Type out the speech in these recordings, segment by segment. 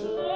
should.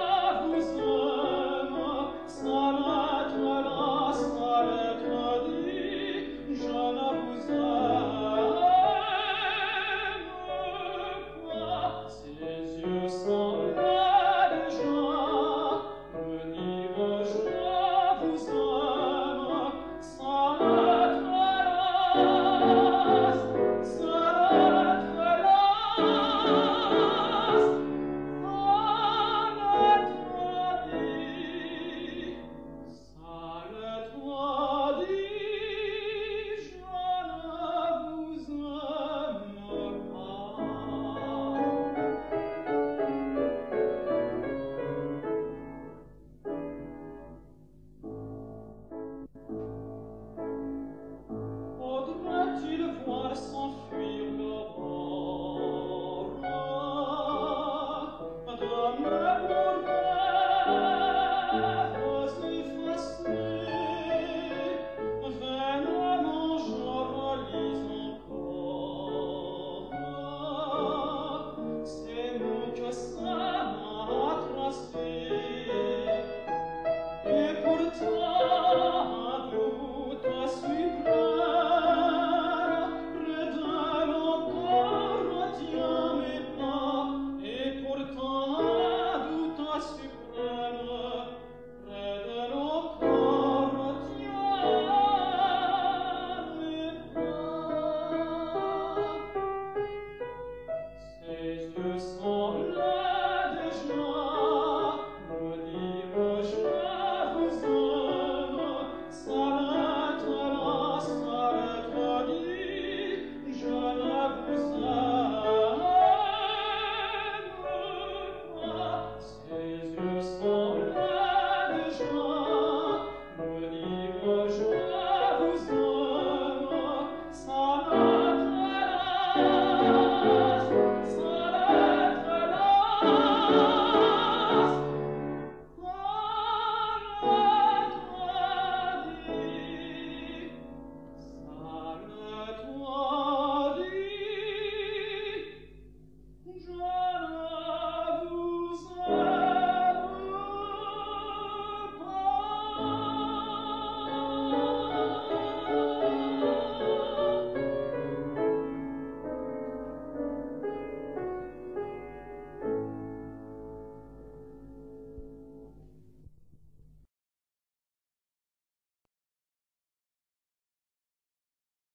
first one